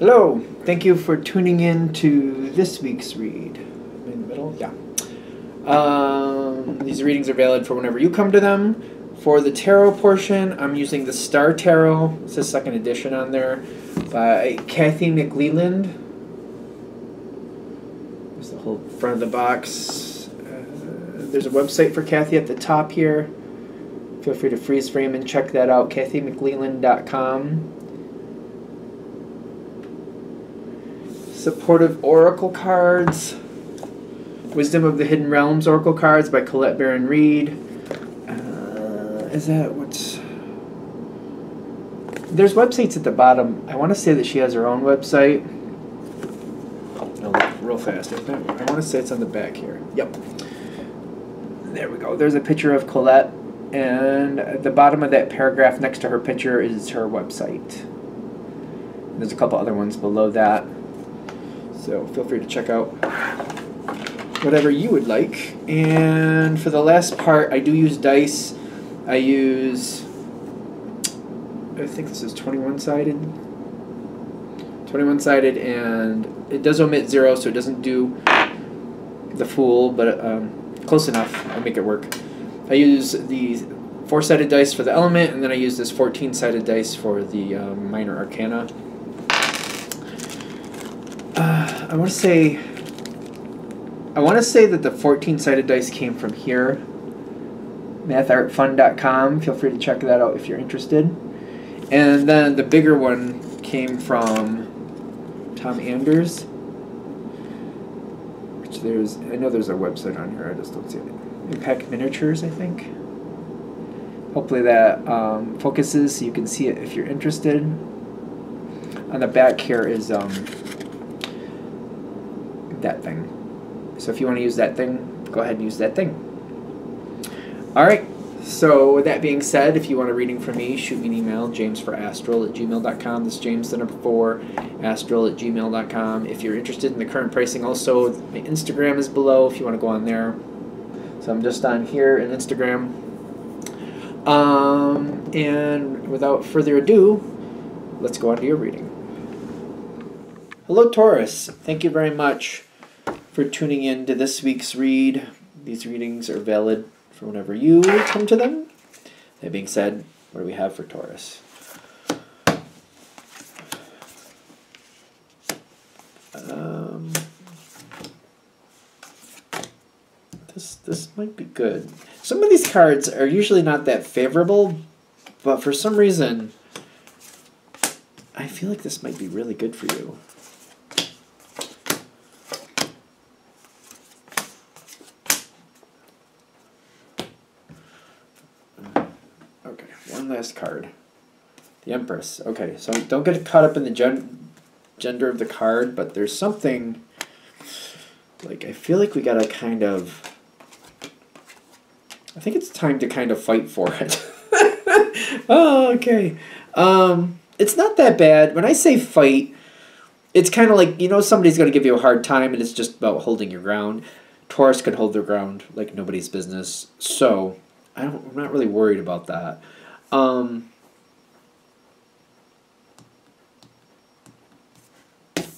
Hello, thank you for tuning in to this week's read. in the middle? Yeah. Um, these readings are valid for whenever you come to them. For the tarot portion, I'm using the Star Tarot. It's the second edition on there by Kathy McLeland. There's the whole front of the box. Uh, there's a website for Kathy at the top here. Feel free to freeze frame and check that out, kathymcleland.com. Supportive Oracle cards. Wisdom of the Hidden Realms Oracle cards by Colette Baron Reid. Uh, is that what's. There's websites at the bottom. I want to say that she has her own website. I'll look real fast. I want to say it's on the back here. Yep. There we go. There's a picture of Colette, and at the bottom of that paragraph next to her picture is her website. There's a couple other ones below that. So feel free to check out whatever you would like. And for the last part, I do use dice. I use, I think this is 21 sided. 21 sided, and it does omit zero, so it doesn't do the fool, but um, close enough. I make it work. I use the four sided dice for the element, and then I use this 14 sided dice for the um, minor arcana. Uh, I want to say. I want to say that the 14 sided dice came from here. Mathartfun.com. Feel free to check that out if you're interested. And then the bigger one came from Tom Anders. Which there's. I know there's a website on here, I just don't see it. Impact Miniatures, I think. Hopefully that um, focuses so you can see it if you're interested. On the back here is. Um, that thing. So if you want to use that thing, go ahead and use that thing. All right. So with that being said, if you want a reading from me, shoot me an email, jamesforastral at gmail.com. This is James, the number four, astral at gmail.com. If you're interested in the current pricing also, my Instagram is below if you want to go on there. So I'm just on here in Instagram. Um, and without further ado, let's go on to your reading. Hello, Taurus. Thank you very much for tuning in to this week's read. These readings are valid for whenever you come to them. That being said, what do we have for Taurus? Um, this this might be good. Some of these cards are usually not that favorable, but for some reason, I feel like this might be really good for you. one last card. The Empress. Okay, so don't get caught up in the gen- gender of the card, but there's something. Like, I feel like we gotta kind of. I think it's time to kind of fight for it. oh, okay. Um, it's not that bad. When I say fight, it's kind of like, you know, somebody's going to give you a hard time and it's just about holding your ground. Taurus can hold their ground like nobody's business. So, I don't, I'm not really worried about that. Um,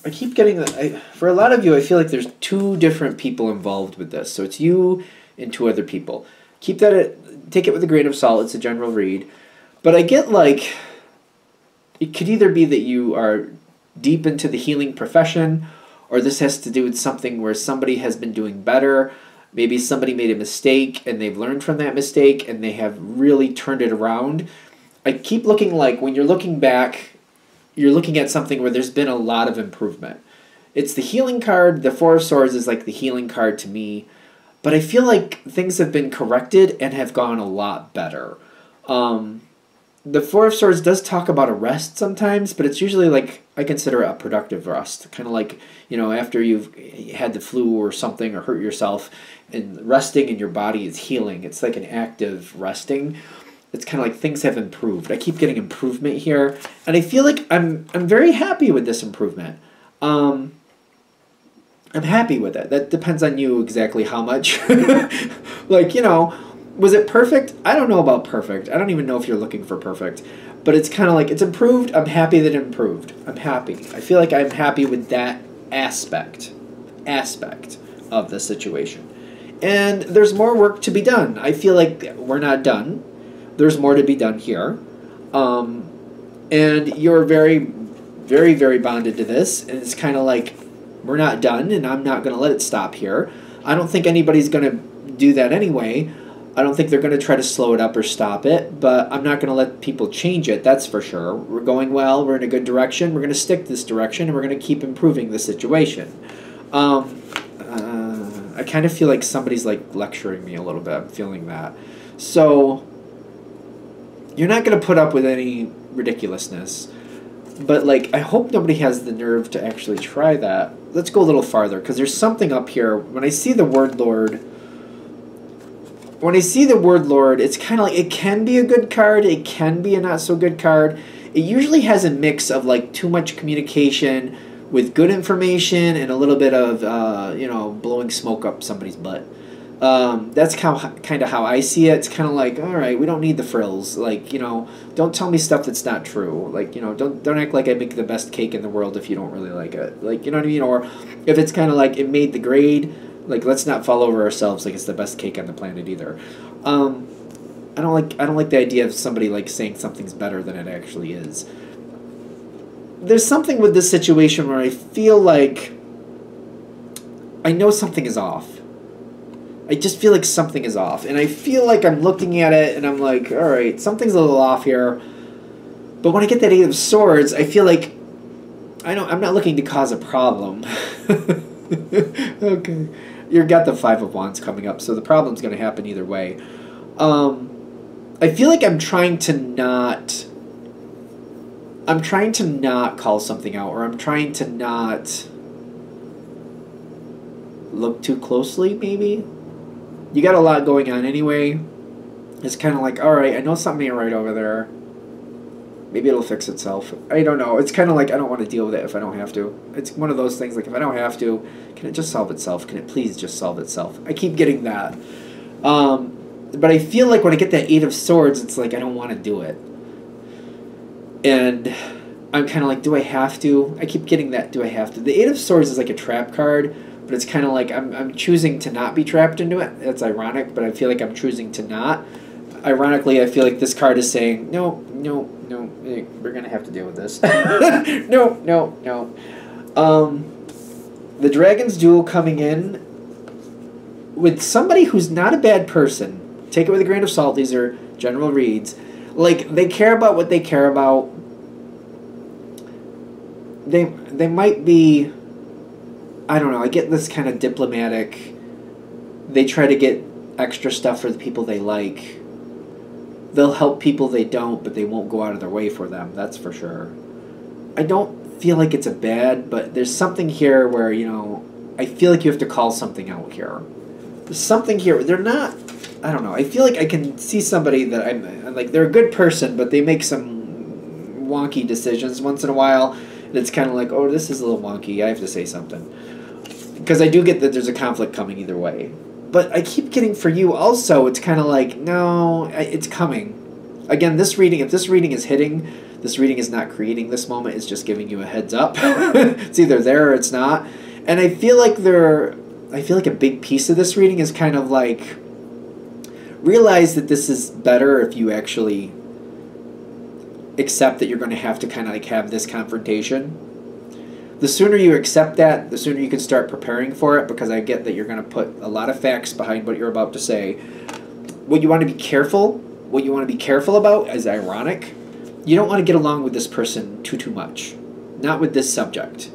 I keep getting that. I, for a lot of you. I feel like there's two different people involved with this. So it's you and two other people. Keep that at, take it with a grain of salt. It's a general read, but I get like it could either be that you are deep into the healing profession, or this has to do with something where somebody has been doing better Maybe somebody made a mistake and they've learned from that mistake and they have really turned it around. I keep looking like when you're looking back, you're looking at something where there's been a lot of improvement. It's the healing card. The Four of Swords is like the healing card to me. But I feel like things have been corrected and have gone a lot better. Um, the Four of Swords does talk about a rest sometimes, but it's usually like I consider a productive rest. Kind of like, you know, after you've had the flu or something or hurt yourself, and resting in your body is healing. It's like an active resting. It's kind of like things have improved. I keep getting improvement here, and I feel like I'm I'm very happy with this improvement. Um, I'm happy with it. That depends on you exactly how much. like, you know, was it perfect? I don't know about perfect. I don't even know if you're looking for perfect. but it's kind of like it's improved. I'm happy that it improved. I'm happy. I feel like I'm happy with that aspect aspect of the situation. And there's more work to be done. I feel like we're not done. There's more to be done here. Um, and you're very, very, very bonded to this. And it's kind of like, we're not done, and I'm not going to let it stop here. I don't think anybody's going to do that anyway. I don't think they're going to try to slow it up or stop it, but I'm not going to let people change it, that's for sure. We're going well, we're in a good direction, we're going to stick this direction, and we're going to keep improving the situation. Um, uh, I kind of feel like somebody's like lecturing me a little bit. I'm feeling that. So you're not going to put up with any ridiculousness. But like I hope nobody has the nerve to actually try that. Let's go a little farther because there's something up here. When I see the word Lord, when I see the word Lord, it's kind of like it can be a good card, it can be a not so good card. It usually has a mix of like too much communication with good information and a little bit of uh, you know blowing smoke up somebody's butt. Um, that's how kind of how I see it. It's kind of like, all right, we don't need the frills. Like, you know, don't tell me stuff that's not true. Like, you know, don't don't act like I make the best cake in the world if you don't really like it. Like, you know what I mean? Or if it's kind of like it made the grade, like let's not fall over ourselves like it's the best cake on the planet either. Um, I don't like I don't like the idea of somebody like saying something's better than it actually is there's something with this situation where I feel like I know something is off. I just feel like something is off. And I feel like I'm looking at it and I'm like, all right, something's a little off here. But when I get that Eight of Swords, I feel like I don't I'm not looking to cause a problem. okay. You've got the Five of Wands coming up, so the problem's gonna happen either way. Um I feel like I'm trying to not I'm trying to not call something out, or I'm trying to not look too closely, maybe. You got a lot going on anyway. It's kind of like, all right, I know something right over there. Maybe it'll fix itself. I don't know. It's kind of like I don't want to deal with it if I don't have to. It's one of those things like if I don't have to, can it just solve itself? Can it please just solve itself? I keep getting that. Um, but I feel like when I get that Eight of Swords, it's like I don't want to do it and I'm kind of like, do I have to? I keep getting that. Do I have to? The Eight of Swords is like a trap card, but it's kind of like I'm I'm choosing to not be trapped into it. That's ironic, but I feel like I'm choosing to not. Ironically, I feel like this card is saying, no, no, no, we're gonna have to deal with this. no, no, no. Um, the Dragon's Duel coming in with somebody who's not a bad person. Take it with a grain of salt. These are general reads. Like they care about what they care about they they might be I don't know, I get this kind of diplomatic they try to get extra stuff for the people they like. They'll help people they don't, but they won't go out of their way for them, that's for sure. I don't feel like it's a bad, but there's something here where, you know, I feel like you have to call something out here. There's something here. They're not I don't know. I feel like I can see somebody that I'm like they're a good person, but they make some wonky decisions once in a while and it's kind of like, oh, this is a little wonky. I have to say something. Because I do get that there's a conflict coming either way. But I keep getting for you also, it's kind of like, no, it's coming. Again, this reading, if this reading is hitting, this reading is not creating this moment, it's just giving you a heads up. it's either there or it's not. And I feel like there, I feel like a big piece of this reading is kind of like, realize that this is better if you actually accept that you're going to have to kind of like have this confrontation the sooner you accept that the sooner you can start preparing for it because i get that you're going to put a lot of facts behind what you're about to say. What you want to be careful what you want to be careful about is ironic. You don't want to get along with this person too too much. Not with this subject.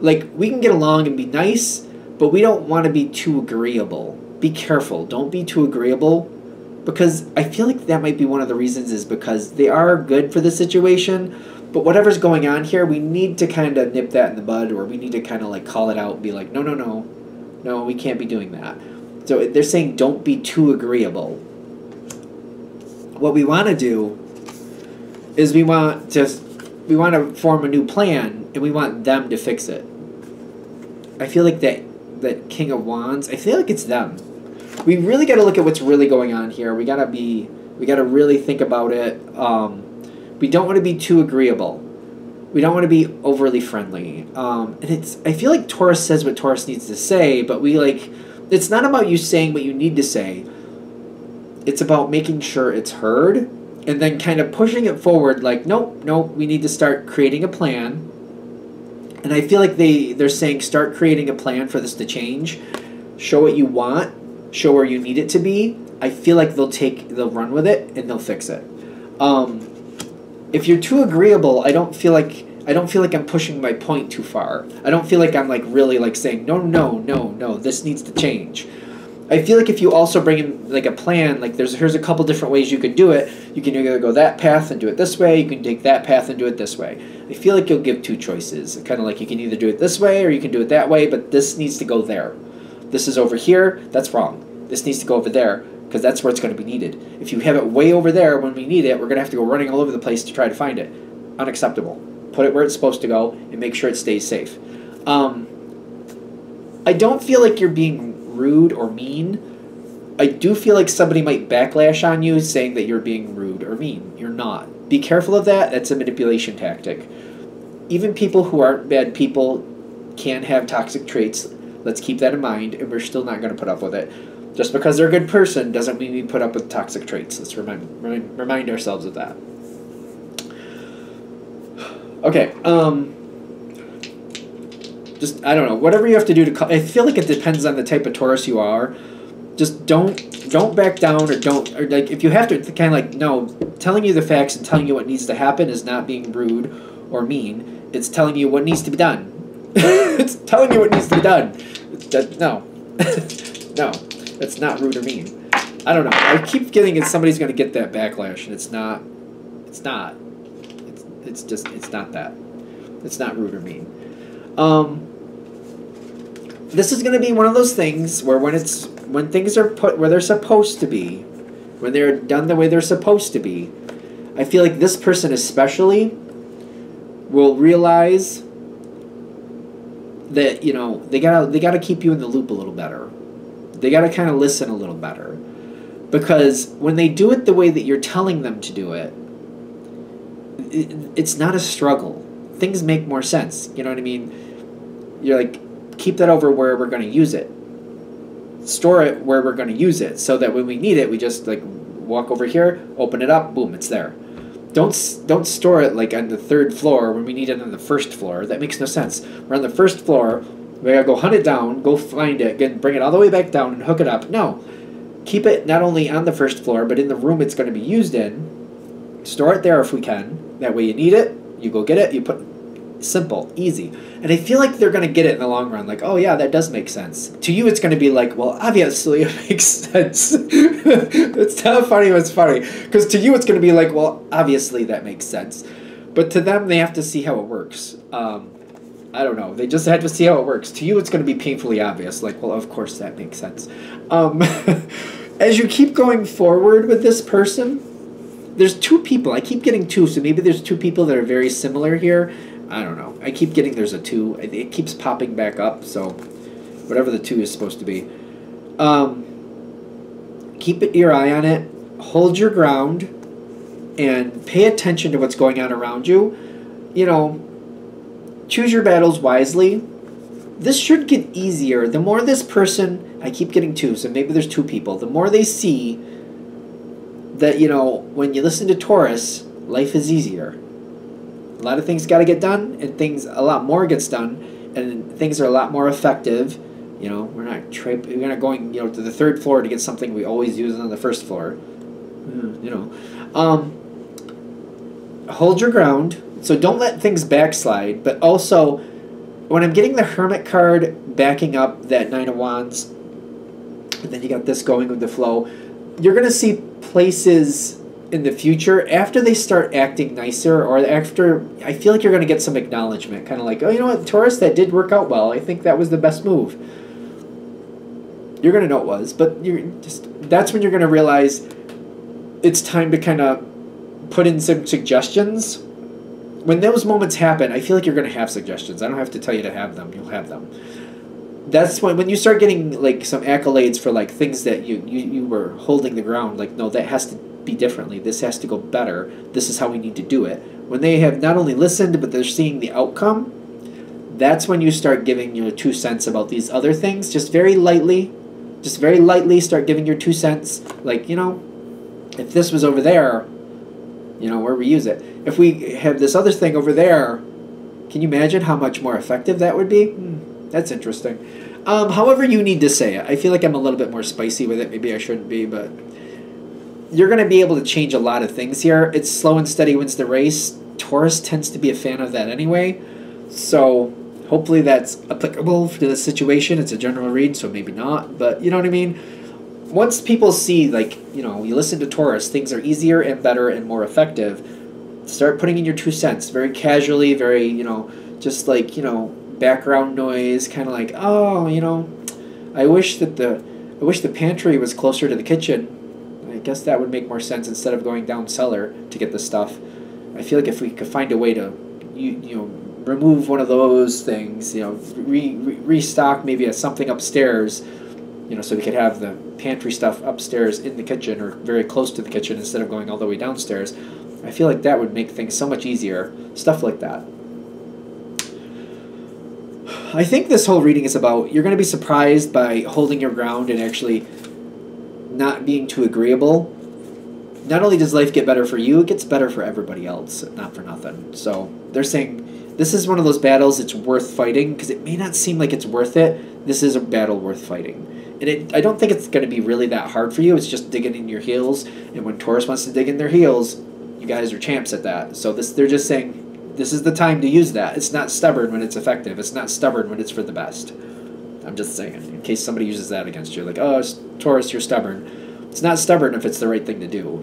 Like we can get along and be nice but we don't want to be too agreeable. Be careful. Don't be too agreeable because I feel like that might be one of the reasons is because they are good for the situation, but whatever's going on here, we need to kind of nip that in the bud, or we need to kind of like call it out and be like, no, no, no, no, we can't be doing that. So they're saying don't be too agreeable. What we want to do is we want to we want to form a new plan and we want them to fix it. I feel like that that King of Wands, I feel like it's them we really got to look at what's really going on here. We got to be, we got to really think about it. Um, We don't want to be too agreeable. We don't want to be overly friendly. Um, and it's I feel like Taurus says what Taurus needs to say, but we like it's not about you saying what you need to say. It's about making sure it's heard and then kind of pushing it forward like nope, nope, we need to start creating a plan. And I feel like they they're saying start creating a plan for this to change. Show what you want, show where you need it to be. I feel like they'll take they'll run with it and they'll fix it. Um, if you're too agreeable, I don't feel like I don't feel like I'm pushing my point too far. I don't feel like I'm like really like saying no, no, no, no. This needs to change. I feel like if you also bring in like a plan, like there's here's a couple different ways you could do it. You can either go that path and do it this way. You can take that path and do it this way. I feel like you'll give two choices. Kind of like you can either do it this way or you can do it that way. But this needs to go there. This is over here. That's wrong. This needs to go over there because that's where it's going to be needed. If you have it way over there when we need it, we're going to have to go running all over the place to try to find it. Unacceptable. Put it where it's supposed to go and make sure it stays safe. Um, I don't feel like you're being rude or mean. I do feel like somebody might backlash on you saying that you're being rude or mean. You're not. Be careful of that. That's a manipulation tactic. Even people who aren't bad people can have toxic traits. Let's keep that in mind, and we're still not going to put up with it. Just because they're a good person doesn't mean we put up with toxic traits. Let's remind, remind, remind ourselves of that. Okay, um, just I don't know. Whatever you have to do to, I feel like it depends on the type of Taurus you are. Just don't don't back down or don't or like if you have to kind of like no, telling you the facts and telling you what needs to happen is not being rude or mean. It's telling you what needs to be done. it's telling you what needs to be done. That, no, no, that's not rude or mean. I don't know. I keep getting it. Somebody's going to get that backlash, and it's not. It's not. It's, it's just. It's not that. It's not rude or mean. Um, this is going to be one of those things where when it's when things are put where they're supposed to be, when they're done the way they're supposed to be, I feel like this person especially will realize that you know they gotta they gotta keep you in the loop a little better. They gotta kind of listen a little better, because when they do it the way that you're telling them to do it, it it's not a struggle. Things make more sense. You know what I mean? You're like keep that over where we're going to use it. Store it where we're going to use it, so that when we need it, we just like walk over here, open it up, boom, it's there. Don't don't store it like on the third floor when we need it on the first floor. That makes no sense. We're on the first floor. We gotta go hunt it down, go find it, and bring it all the way back down and hook it up. No, keep it not only on the first floor but in the room it's going to be used in. Store it there if we can. That way you need it, you go get it. You put simple, easy, and I feel like they're going to get it in the long run. Like, oh yeah, that does make sense. To you, it's going to be like, well, obviously it makes sense. it's not funny. but It's funny because to you, it's going to be like, well, obviously that makes sense, but to them, they have to see how it works. Um, I don't know. They just had to see how it works. To you, it's going to be painfully obvious. Like, well, of course that makes sense. Um, as you keep going forward with this person, there's two people. I keep getting two, so maybe there's two people that are very similar here. I don't know. I keep getting there's a two. It keeps popping back up, so whatever the two is supposed to be. Um, keep your eye on it. Hold your ground, and pay attention to what's going on around you. You know, choose your battles wisely. This should get easier. The more this person, I keep getting two, so maybe there's two people. The more they see that, you know, when you listen to Taurus, life is easier. A lot of things got to get done, and things, a lot more gets done, and things are a lot more effective. You know, we're not tra- we're not going, you know, to the third floor to get something we always use on the first floor. You know, um, hold your ground so don't let things backslide, but also when I'm getting the Hermit card backing up that Nine of Wands, and then you got this going with the flow, you're going to see places in the future after they start acting nicer or after I feel like you're going to get some acknowledgement kind of like oh you know what Taurus that did work out well. I think that was the best move. You're going to know it was but you're just that's when you're going to realize it's time to kind of put in some suggestions when those moments happen, I feel like you're going to have suggestions. I don't have to tell you to have them. You'll have them. That's when when you start getting like some accolades for like things that you, you, you were holding the ground. Like no, that has to be differently. This has to go better. This is how we need to do it. When they have not only listened, but they're seeing the outcome, that's when you start giving your two cents about these other things, just very lightly. Just very lightly start giving your two cents. Like, you know, if this was over there, you know, where we use it. If we have this other thing over there, can you imagine how much more effective that would be? Hmm, that's interesting. Um, however, you need to say it. I feel like I'm a little bit more spicy with it. Maybe I shouldn't be, but you're going to be able to change a lot of things here. It's slow and steady wins the race. Taurus tends to be a fan of that anyway. So hopefully that's applicable to the situation. It's a general read, so maybe not. But you know what I mean? Once people see, like, you know, you listen to Taurus, things are easier and better and more effective. Start putting in your two cents very casually, very, you know, just like, you know, background noise, kind of like, oh, you know, I wish that the I wish the pantry was closer to the kitchen. I guess that would make more sense instead of going down cellar to get the stuff. I feel like if we could find a way to, you you know, remove one of those things, you know, re, re, restock maybe a, something upstairs, you know, so we could have the pantry stuff upstairs in the kitchen or very close to the kitchen instead of going all the way downstairs. I feel like that would make things so much easier. Stuff like that. I think this whole reading is about you're going to be surprised by holding your ground and actually not being too agreeable. Not only does life get better for you, it gets better for everybody else, not for nothing. So they're saying this is one of those battles it's worth fighting because it may not seem like it's worth it. This is a battle worth fighting. And it, I don't think it's going to be really that hard for you. It's just digging in your heels. And when Taurus wants to dig in their heels, you guys are champs at that. So this they're just saying this is the time to use that. It's not stubborn when it's effective. It's not stubborn when it's for the best. I'm just saying, in case somebody uses that against you, like, oh, Taurus, you're stubborn. It's not stubborn if it's the right thing to do.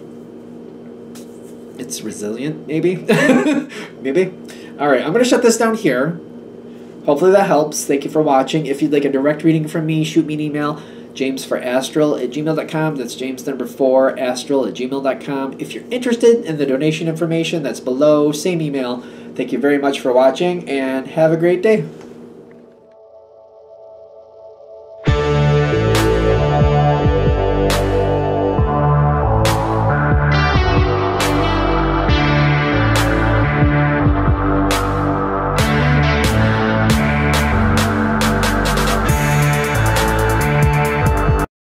It's resilient, maybe? maybe? Alright, I'm going to shut this down here. Hopefully that helps. Thank you for watching. If you'd like a direct reading from me, shoot me an email jamesforastral at gmail.com. That's james number four, astral at gmail.com. If you're interested in the donation information, that's below, same email. Thank you very much for watching and have a great day.